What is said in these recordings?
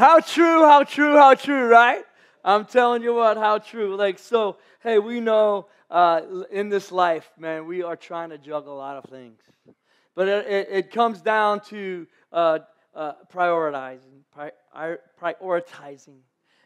How true, how true, how true, right? I'm telling you what, how true. Like, so, hey, we know uh, in this life, man, we are trying to juggle a lot of things. But it, it, it comes down to uh, uh, prioritizing, pri- prioritizing.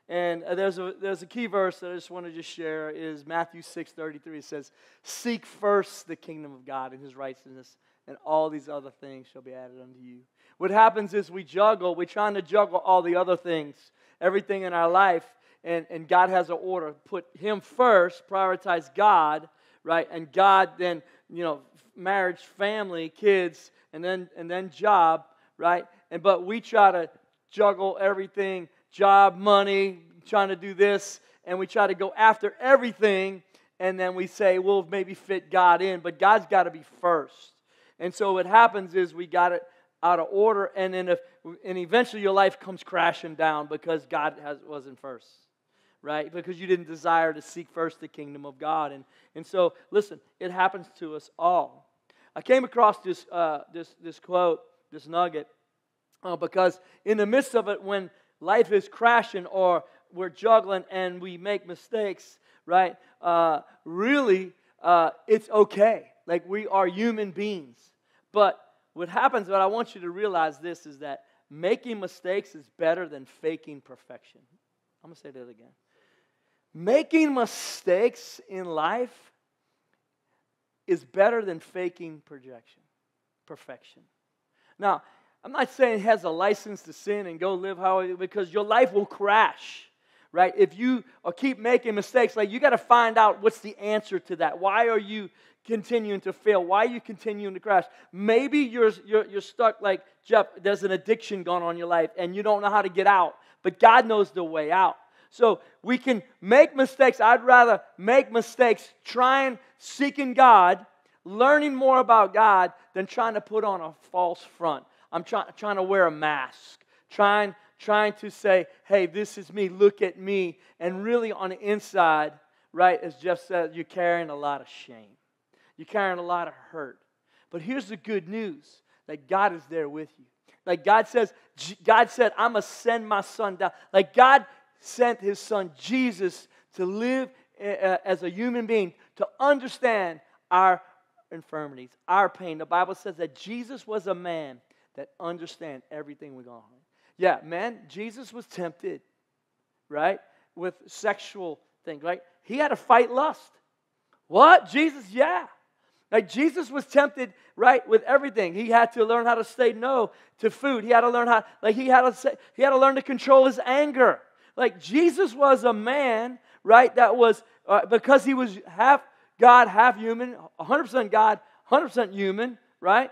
And uh, there's a, there's a key verse that I just want to just share is Matthew 6.33. It says, Seek first the kingdom of God and his righteousness, and all these other things shall be added unto you. What happens is we juggle, we're trying to juggle all the other things, everything in our life, and, and God has an order. Put Him first, prioritize God, right? And God then, you know, marriage, family, kids, and then and then job, right? And but we try to juggle everything, job, money, trying to do this, and we try to go after everything, and then we say, we'll maybe fit God in, but God's got to be first. And so what happens is we got it out of order, and then if and eventually your life comes crashing down because God has, wasn't first right? Because you didn't desire to seek first the kingdom of God. And, and so, listen, it happens to us all. I came across this, uh, this, this quote, this nugget, uh, because in the midst of it, when life is crashing or we're juggling and we make mistakes, right? Uh, really, uh, it's okay. Like we are human beings. But what happens, what I want you to realize this is that making mistakes is better than faking perfection. I'm going to say that again. Making mistakes in life is better than faking projection, perfection. Now, I'm not saying has a license to sin and go live how because your life will crash, right? If you keep making mistakes, like you got to find out what's the answer to that. Why are you continuing to fail? Why are you continuing to crash? Maybe you're, you're, you're stuck like Jeff, there's an addiction going on in your life and you don't know how to get out, but God knows the way out. So we can make mistakes. I'd rather make mistakes trying, seeking God, learning more about God, than trying to put on a false front. I'm try, trying to wear a mask, trying, trying to say, hey, this is me, look at me. And really on the inside, right, as Jeff said, you're carrying a lot of shame. You're carrying a lot of hurt. But here's the good news that God is there with you. Like God says, God said, I'm going to send my son down. Like God sent his son Jesus to live eh, eh, as a human being, to understand our infirmities, our pain. The Bible says that Jesus was a man that understand everything we're going on. Yeah, man, Jesus was tempted, right? With sexual things, right? He had to fight lust. What? Jesus, yeah. Like Jesus was tempted, right, with everything. He had to learn how to say no to food. He had to learn how, like he had to say, he had to learn to control his anger. Like Jesus was a man, right, that was, uh, because he was half God, half human, 100% God, 100% human, right?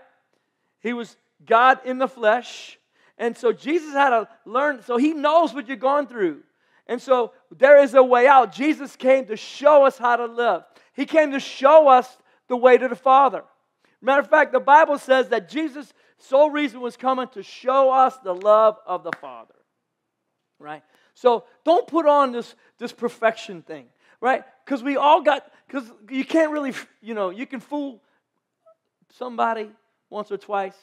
He was God in the flesh. And so Jesus had to learn, so he knows what you're going through. And so there is a way out. Jesus came to show us how to live, He came to show us the way to the Father. Matter of fact, the Bible says that Jesus' sole reason was coming to show us the love of the Father. Right? So don't put on this, this perfection thing, right? Because we all got, because you can't really, you know, you can fool somebody once or twice.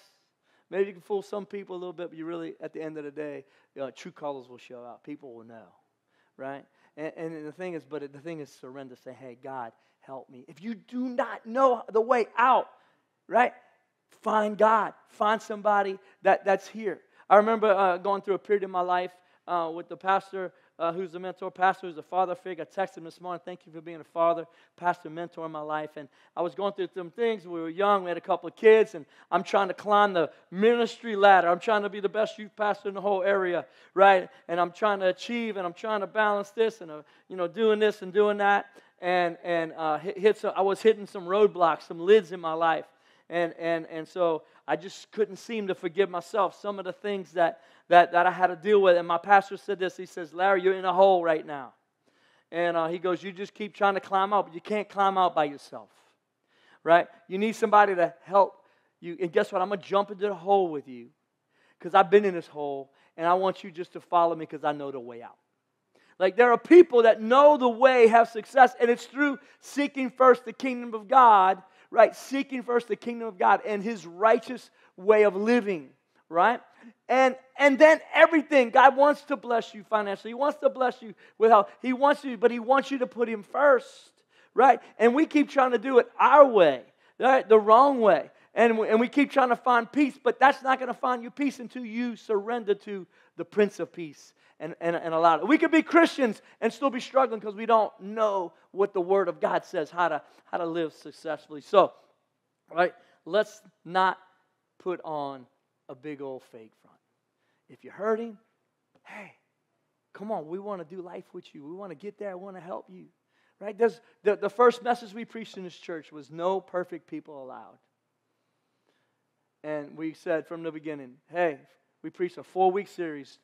Maybe you can fool some people a little bit, but you really, at the end of the day, you know, true colors will show out. People will know, right? And, and the thing is, but the thing is, surrender. Say, hey, God, help me. If you do not know the way out, right? Find God. Find somebody that, that's here. I remember uh, going through a period in my life uh, with the pastor uh, who's the mentor, pastor who's a father figure. I texted him this morning, thank you for being a father, pastor, mentor in my life. And I was going through some things. We were young, we had a couple of kids, and I'm trying to climb the ministry ladder. I'm trying to be the best youth pastor in the whole area, right? And I'm trying to achieve, and I'm trying to balance this, and uh, you know, doing this and doing that. And and uh, hit, hit some, I was hitting some roadblocks, some lids in my life, and and and so I just couldn't seem to forgive myself. Some of the things that that, that I had to deal with. And my pastor said this He says, Larry, you're in a hole right now. And uh, he goes, You just keep trying to climb out, but you can't climb out by yourself, right? You need somebody to help you. And guess what? I'm to jump into the hole with you because I've been in this hole, and I want you just to follow me because I know the way out. Like there are people that know the way, have success, and it's through seeking first the kingdom of God, right? Seeking first the kingdom of God and his righteous way of living right? and and then everything god wants to bless you financially. He wants to bless you with health. He wants you but he wants you to put him first right? And we keep trying to do it our way right? The wrong way. And we, and we keep trying to find peace but that's not going to find you peace until you surrender to the prince of peace and, and, and allow it we could be christians and still be struggling because we don't know what the word of god says how to how to live successfully so right let's not put on a big old fake front if you're hurting, hey, come on, we want to do life with you. We want to get there. I want to help you. Right? There's, the, the first message we preached in this church was no perfect people allowed. And we said from the beginning, hey, we preached a four week series.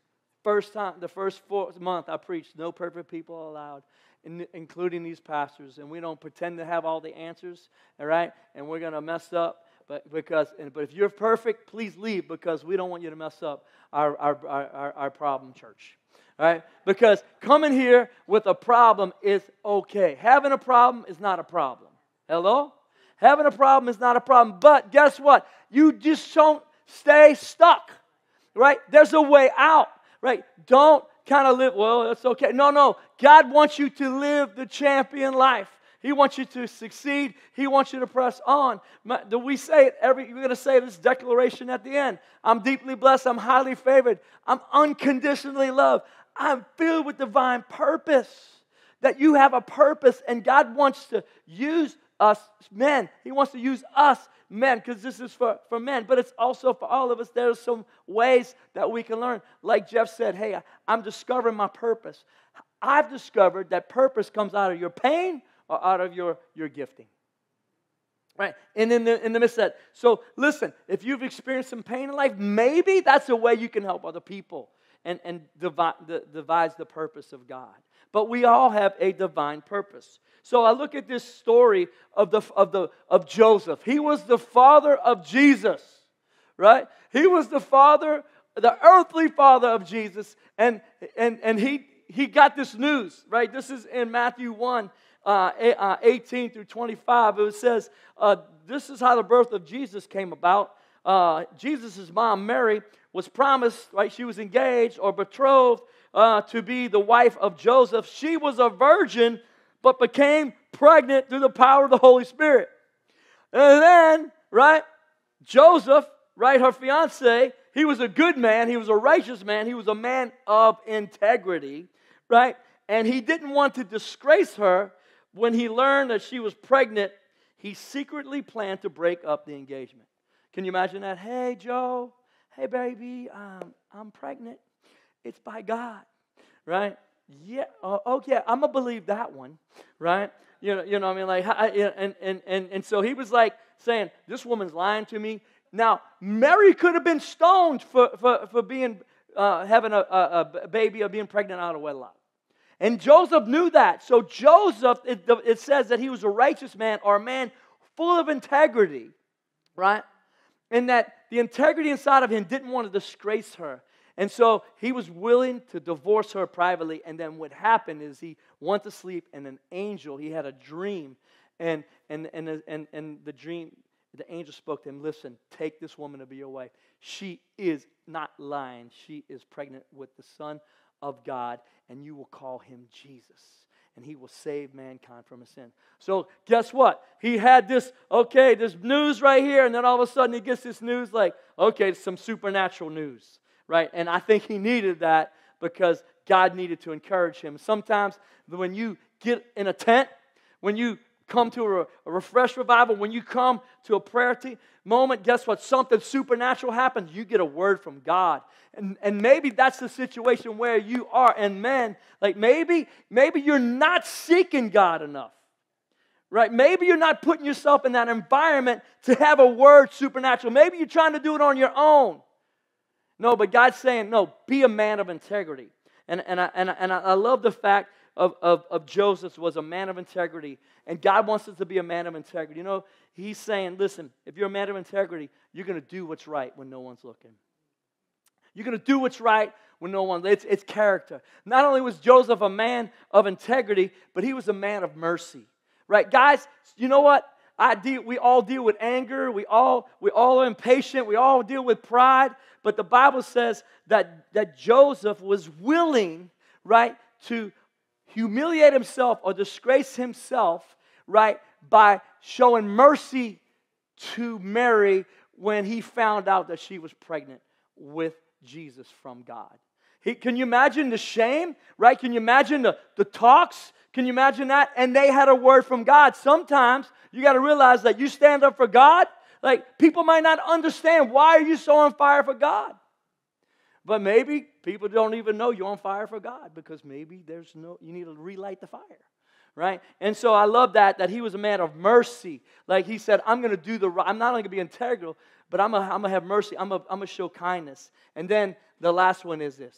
First time, the first month, I preached no perfect people allowed, in, including these pastors. And we don't pretend to have all the answers, all right? And we're going to mess up. But because, but if you're perfect, please leave because we don't want you to mess up our, our, our, our problem church. All right? Because coming here with a problem is okay. Having a problem is not a problem. Hello? Having a problem is not a problem. But guess what? You just don't stay stuck. Right? There's a way out. Right? Don't kind of live, well, that's okay. No, no. God wants you to live the champion life. He wants you to succeed. He wants you to press on. Do we say it every? We're going to say this declaration at the end. I'm deeply blessed. I'm highly favored. I'm unconditionally loved. I'm filled with divine purpose. That you have a purpose, and God wants to use us men. He wants to use us men because this is for, for men, but it's also for all of us. There are some ways that we can learn. Like Jeff said, hey, I'm discovering my purpose. I've discovered that purpose comes out of your pain or out of your, your gifting. Right? And in the, in the midst of that. So listen, if you've experienced some pain in life, maybe that's a way you can help other people and, and the, devise the purpose of God. But we all have a divine purpose. So I look at this story of, the, of, the, of Joseph. He was the father of Jesus, right? He was the father, the earthly father of Jesus. And, and, and he, he got this news, right? This is in Matthew 1 uh, uh 18 through 25, it says, uh, This is how the birth of Jesus came about. Uh, Jesus' mom, Mary, was promised, right? She was engaged or betrothed uh, to be the wife of Joseph. She was a virgin, but became pregnant through the power of the Holy Spirit. And then, right, Joseph, right, her fiance, he was a good man, he was a righteous man, he was a man of integrity, right? And he didn't want to disgrace her, when he learned that she was pregnant, he secretly planned to break up the engagement. Can you imagine that? Hey, Joe, hey, baby, um, I'm pregnant. It's by God, right? Yeah, uh, oh, yeah, I'm to believe that one, right? You know, you know what I mean? Like, I, and, and, and, and so he was like saying, This woman's lying to me. Now, Mary could have been stoned for, for, for being, uh, having a, a, a baby or being pregnant out of wedlock. And Joseph knew that. So Joseph, it, it, says that he was a righteous man or a man full of integrity, right? And that the integrity inside of him didn't want to disgrace her. And so he was willing to divorce her privately. And then what happened is he went to sleep, and an angel, he had a dream. And, and, and, and, and the dream, the angel spoke to him Listen, take this woman to be your wife. She is not lying, she is pregnant with the son of God, and you will call him Jesus. And he will save mankind from his sin. So, guess what? He had this, okay, this news right here, and then all of a sudden he gets this news like, okay, some supernatural news, right? And I think he needed that because God needed to encourage him. Sometimes when you get in a tent, when you come to a, a refresh revival, when you come to a prayer team moment, guess what? Something supernatural happens. You get a word from God. And, and maybe that's the situation where you are. And man, like maybe, maybe you're not seeking God enough. Right? Maybe you're not putting yourself in that environment to have a word supernatural. Maybe you're trying to do it on your own. No, but God's saying, no, be a man of integrity. And, and, I, and, I, and I love the fact of, of, of Joseph was a man of integrity. And God wants us to be a man of integrity. You know, He's saying, listen, if you're a man of integrity, you're going to do what's right when no one's looking. You're going to do what's right when no one, it's, it's character. Not only was Joseph a man of integrity, but he was a man of mercy. Right? Guys, you know what? I deal, we all deal with anger. We all, we all are impatient. We all deal with pride. But the Bible says that, that Joseph was willing, right, to humiliate himself or disgrace himself, right, by showing mercy to Mary when he found out that she was pregnant with Jesus from God. He, can you imagine the shame, right? Can you imagine the, the talks? Can you imagine that? And they had a word from God. Sometimes you got to realize that you stand up for God, like people might not understand why are you so on fire for God. But maybe people don't even know you're on fire for God because maybe there's no you need to relight the fire right? And so I love that, that he was a man of mercy. Like he said, I'm to do the right, I'm not only to be integral, but I'm going to have mercy. I'm going to show kindness. And then the last one is this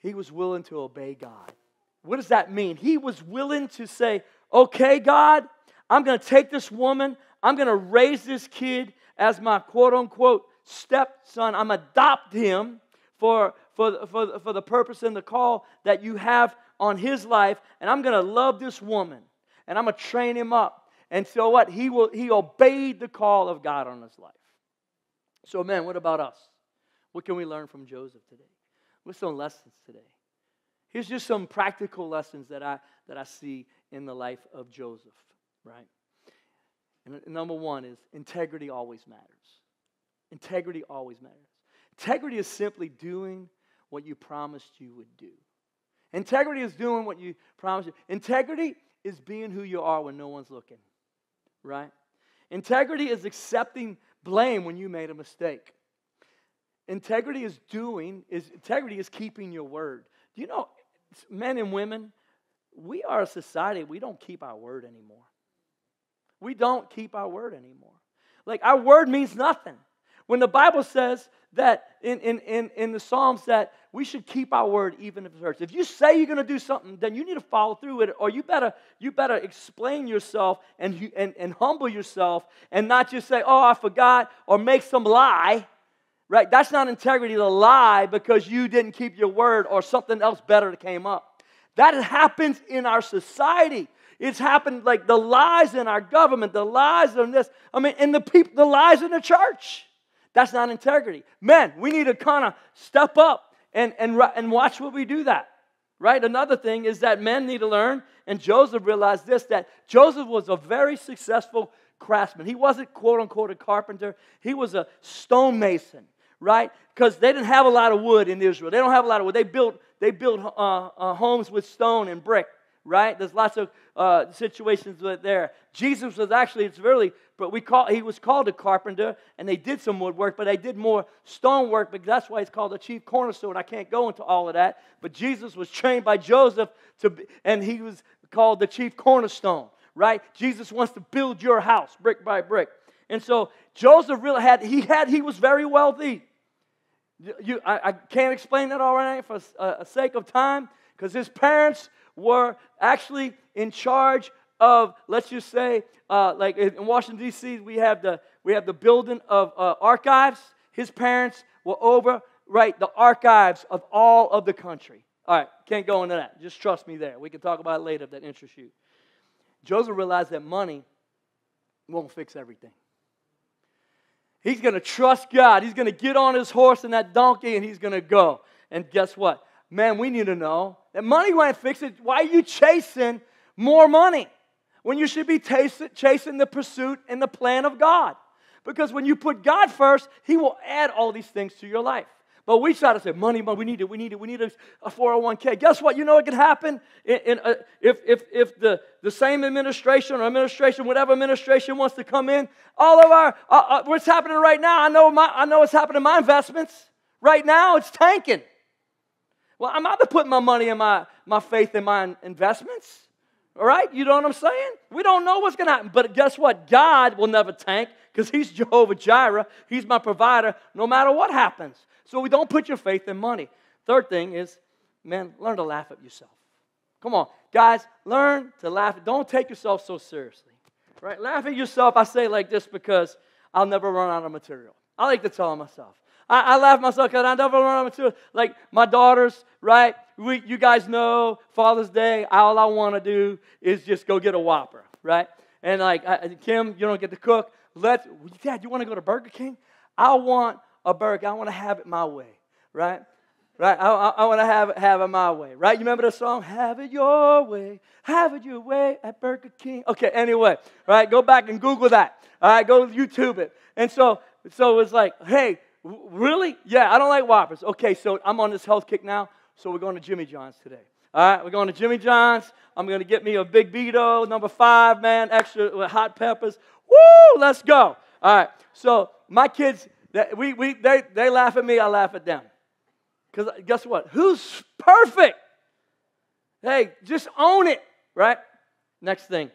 he was willing to obey God. What does that mean? He was willing to say, okay, God, I'm going to take this woman, I'm going to raise this kid as my quote unquote stepson. I'm adopt him for, for, for, for the purpose and the call that you have on his life, and I'm going to love this woman, and I'm going to train him up. And so what? He will he obeyed the call of God on his life. So, man, what about us? What can we learn from Joseph today? What's some lessons today? Here's just some practical lessons that I that I see in the life of Joseph, right? And number one is integrity always matters. Integrity always matters. Integrity is simply doing what you promised you would do. Integrity is doing what you promised. You. Integrity is being who you are when no one's looking, right? Integrity is accepting blame when you made a mistake. Integrity is doing is integrity is keeping your word. Do you know, men and women, we are a society we don't keep our word anymore. We don't keep our word anymore. Like our word means nothing. When the Bible says that in, in, in, in the Psalms that we should keep our word even if it hurts. If you say you're going to do something, then you need to follow through with it, or you better, you better explain yourself and, and, and humble yourself and not just say, oh, I forgot, or make some lie. Right? That's not integrity to lie because you didn't keep your word or something else better came up. That happens in our society. It's happened like the lies in our government, the lies in this. I mean, in the people, the lies in the church. That's not integrity. Men, we need to kind of step up and, and, and watch what we do that. Right? Another thing is that men need to learn, and Joseph realized this that Joseph was a very successful craftsman. He wasn't quote unquote a carpenter, he was a stonemason, right? Because they didn't have a lot of wood in Israel. They don't have a lot of wood. They built, they built uh, uh, homes with stone and brick right? There's lots of uh, situations there. Jesus was actually, it's really, but we call, he was called a carpenter, and they did some woodwork, but they did more stonework, because that's why he's called the chief cornerstone. I can't go into all of that, but Jesus was trained by Joseph to, be, and he was called the chief cornerstone, right? Jesus wants to build your house brick by brick. And so Joseph really had, he had, he was very wealthy. You, I, I can't explain that all right for a, uh, sake of time, because his parents were actually in charge of, let's just say, uh, like in Washington, D.C., we have the, we have the building of uh, archives. His parents were over, right, the archives of all of the country. All right, can't go into that. Just trust me there. We can talk about it later if that interests you. Joseph realized that money won't fix everything. He's going to trust God. He's going to get on his horse and that donkey and he's going to go. And guess what? Man, we need to know that money won't fix it. Why are you chasing more money when you should be chasing the pursuit and the plan of God? Because when you put God first, He will add all these things to your life. But we try to say, money, money, we need it, we need it, we need a, a 401k. Guess what? You know what could happen? In, in a, uh, if if, if the, the same administration or administration, whatever administration wants to come in, all of our, uh, uh, what's happening right now, I know, my, I know what's happening in my investments. Right now, it's tanking. Well, I'm not to put my money and my, my faith in my investments. All right? You know what I'm saying? We don't know what's going to happen. But guess what? God will never tank because He's Jehovah Jireh. He's my provider no matter what happens. So we don't put your faith in money. Third thing is, man, learn to laugh at yourself. Come on, guys, learn to laugh. Don't take yourself so seriously. Right? Laugh at yourself. I say like this because I'll never run out of material. I like to tell myself. I, I laugh myself because I never run into like my daughters, right? We, you guys know Father's Day, all I want to do is just go get a Whopper, right? and like, I, Kim, you don't get to cook. Let's, Dad, you want to go to Burger King? I want a burger. I want to have it my way, right? Right? I, I, I want to have, have it my way, right? You remember the song? Have it your way. Have it your way at Burger King. Okay, anyway, right? Go back and Google that. All right, go YouTube it. And so, so it's like, hey, really? Yeah, I don't like Whoppers. Okay, so I'm on this health kick now, so we're going to Jimmy John's today. All right, we're going to Jimmy John's. I'm going to get me a big Vito, number five, man, extra with hot peppers. Woo, let's go. All right, so my kids, we, we, they, they laugh at me, I laugh at them. Because uh, guess what? Who's perfect? Hey, just own it, right? Next thing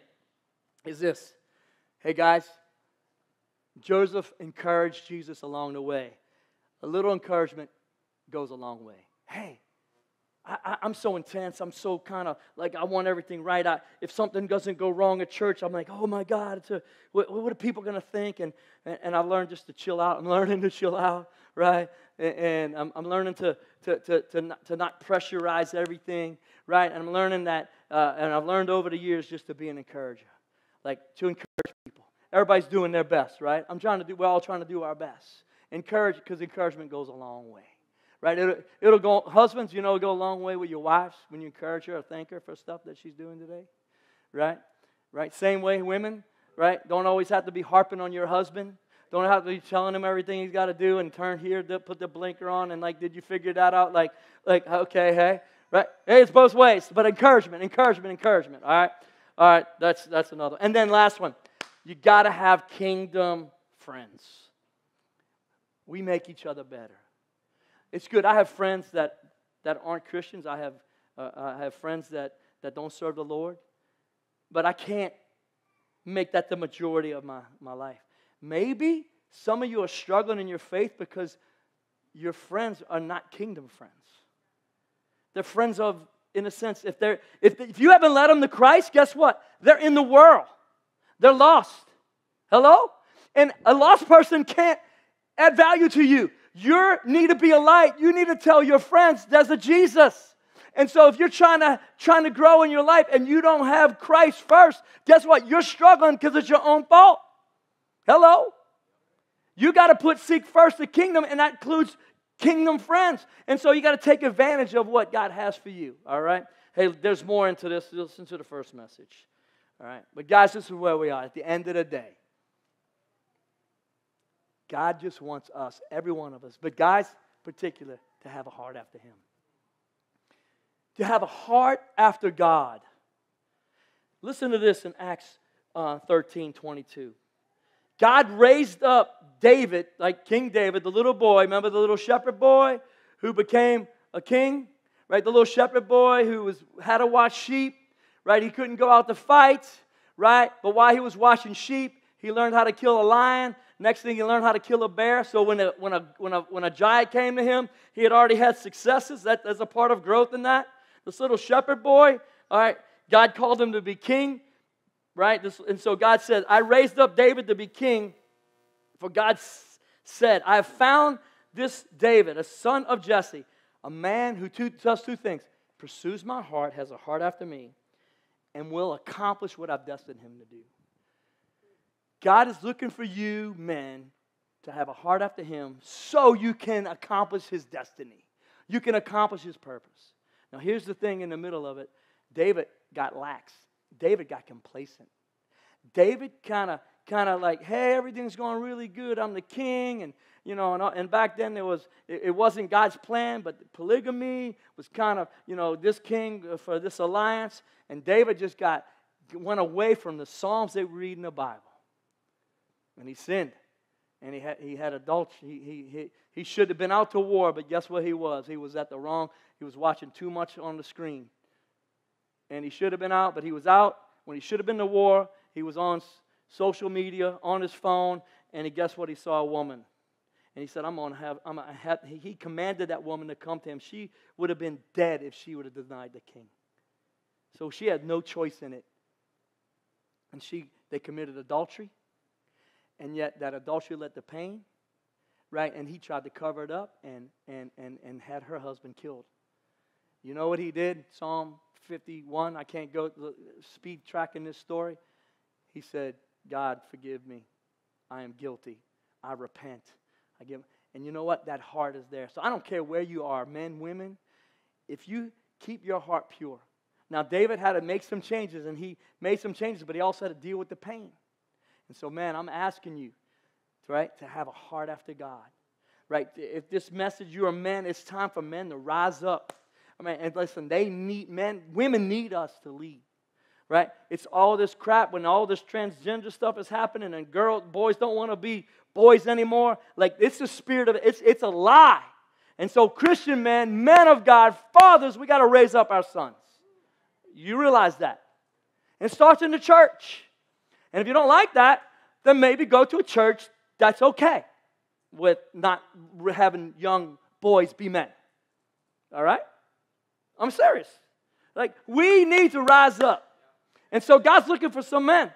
is this. Hey, guys, Joseph encouraged Jesus along the way. A little encouragement goes a long way. Hey, I, am so intense. I'm so kind of like I want everything right. I, if something doesn't go wrong at church, I'm like, oh my God, a, what, what, are people going to think? And, and, and I've learned just to chill out. I'm learning to chill out, right? And, and I'm, I'm learning to, to, to, to, not, to not pressurize everything, right? And I'm learning that, uh, and I've learned over the years just to be an encourager, like to encourage. Everybody's doing their best, right? I'm trying to do, we're all trying to do our best. Encourage, because encouragement goes a long way right? It'll, it'll go, husbands, you know, go a long way with your wives when you encourage her or thank her for stuff that she's doing today, right? Right? Same way, women, right? Don't always have to be harping on your husband. Don't have to be telling him everything he's got to do and turn here, put the blinker on, and like, did you figure that out? Like, like, okay, hey, right? Hey, it's both ways, but encouragement, encouragement, encouragement. All right, all right. That's that's another. And then last one, you got to have kingdom friends. We make each other better. It's good. I have friends that, that aren't Christians. I have, uh, I have friends that, that don't serve the Lord. But I can't make that the majority of my, my life. Maybe some of you are struggling in your faith because your friends are not kingdom friends. They're friends of, in a sense, if, they're, if, if you haven't led them to Christ, guess what? They're in the world. They're lost. Hello? And a lost person can't add value to you. You need to be a light. You need to tell your friends there's a Jesus. And so if you're trying to trying to grow in your life and you don't have Christ first, guess what? You're struggling because it's your own fault. Hello? You got to put seek first the kingdom, and that includes kingdom friends. And so you got to take advantage of what God has for you. All right? Hey, there's more into this. Listen to the first message. All right. But guys, this is where we are at the end of the day. God just wants us, every one of us, but guys, particular, to have a heart after Him. To have a heart after God. Listen to this in Acts uh, 13 22. God raised up David, like King David, the little boy. Remember the little shepherd boy who became a king? Right? The little shepherd boy who was, had to watch sheep, right? He couldn't go out to fight, right? But while he was watching sheep, he learned how to kill a lion. Next thing, he learned how to kill a bear. So when a, when a, when a, when a giant came to him, he had already had successes. That, that's a part of growth in that. This little shepherd boy, all right, God called him to be king, right? This, and so God said, I raised up David to be king, for God said, I have found this David, a son of Jesse, a man who two, does two things pursues my heart, has a heart after me, and will accomplish what I've destined him to do. God is looking for you, men, to have a heart after Him so you can accomplish His destiny. You can accomplish His purpose. Now, here's the thing in the middle of it David got lax, David got complacent. David kind of kind of like, hey, everything's going really good. I'm the king. And, you know, and, uh, and back then there was, it, it wasn't God's plan, but polygamy was kind of, you know, this king uh, for this alliance. And David just got, went away from the Psalms they read in the Bible and he sinned. And he had, he had adultery. He, he, he, he should have been out to war, but guess what he was? He was at the wrong, he was watching too much on the screen. And he should have been out, but he was out. When he should have been to war, he was on social media, on his phone, and he, guess what? He saw a woman. And he said, I'm going to have, I'm gonna have, he commanded that woman to come to him. She would have been dead if she would have denied the king. So she had no choice in it. And she, they committed adultery and yet that adultery led to pain, right? And he tried to cover it up and, and, and, and had her husband killed. You know what he did? Psalm 51. I can't go speed tracking this story. he said, God, forgive me. I am guilty. I repent. I give. And you know what? That heart is there. So I don't care where you are, men, women. If you keep your heart pure. Now, David had to make some changes, and he made some changes, but he also had to deal with the pain. And so, man, I'm asking you, right, to have a heart after God. Right? If this message, you're men, it's time for men to rise up. I mean, and listen, they need men, women need us to lead right? It's all this crap when all this transgender stuff is happening and girls, boys don't want to be boys anymore. Like it's the spirit of it. It's, it's a lie. And so, Christian men, men of God, fathers, we got to raise up our sons. You realize that. And it starts in the church. And if you don't like that, then maybe go to a church that's okay with not having young boys be men. All right? I'm serious. Like, we need to rise up. And so God's looking for some men,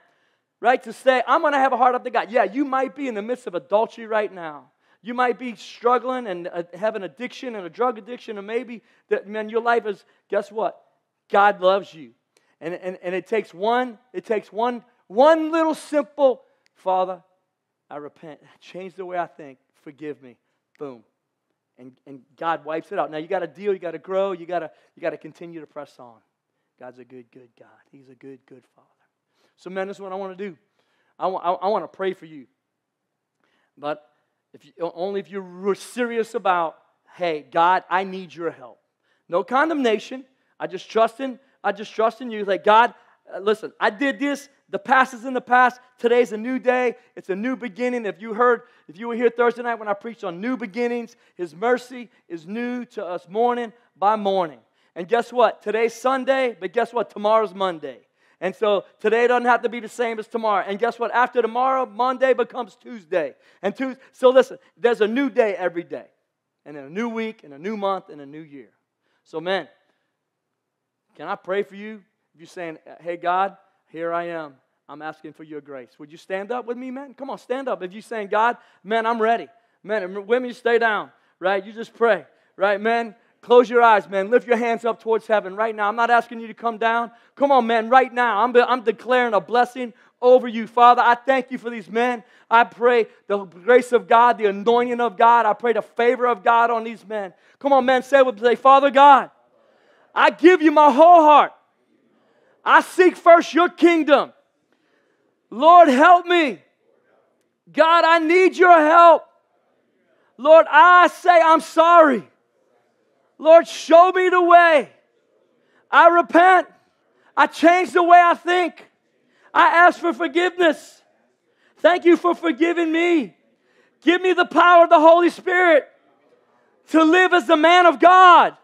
right, to say, I'm going to have a heart after God. Yeah, you might be in the midst of adultery right now. You might be struggling and uh, have an addiction and a drug addiction, and maybe that, man, your life is, guess what? God loves you. And, and, and it takes one, it takes one, one little simple, Father, I repent. Change the way I think. Forgive me. Boom. And, and God wipes it out. Now you got to deal, you got to grow, you got to you got to continue to press on. God's a good, good God. He's a good, good Father. So, man, this is what I want to do. I want, I, I want to pray for you. But if you, only if you're serious about, hey, God, I need your help. No condemnation. I just trust in, I just trust in you. Like, God, uh, listen, I did this. The past is in the past. Today's a new day. It's a new beginning. If you heard, if you were here Thursday night when I preached on new beginnings, His mercy is new to us morning by morning. And guess what? Today's Sunday, but guess what? Tomorrow's Monday. And so today doesn't have to be the same as tomorrow. And guess what? After tomorrow, Monday becomes Tuesday. And Tuesday, so listen, there's a new day every day. And a new week, and a new month, and a new year. So, man, can I pray for you? If you're saying, hey, God, here I am. I'm asking for your grace. Would you stand up with me, man? Come on, stand up. If you're saying, God, man, I'm ready. Man, women, you stay down, right? You just pray, right, man? Close your eyes, man. Lift your hands up towards heaven right now. I'm not asking you to come down. Come on, man, right now. I'm, I'm declaring a blessing over you. Father, I thank you for these men. I pray the grace of God, the anointing of God. I pray the favor of God on these men. Come on, man, say with me. Father God, I give you my whole heart. I seek first your kingdom. Lord, help me. God, I need your help. Lord, I say I'm sorry. Lord, show me the way. I repent. I change the way I think. I ask for forgiveness. Thank you for forgiving me. Give me the power of the Holy Spirit to live as the man of God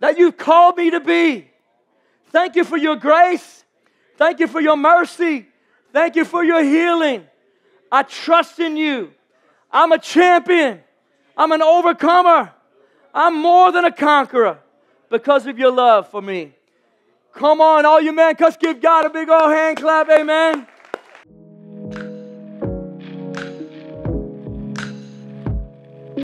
that you've called me to be. Thank you for your grace. Thank you for your mercy. Thank you for your healing. I trust in you. I'm a champion. I'm an overcomer. I'm more than a conqueror because of your love for me. Come on, all you men, let's give God a big old hand clap, amen.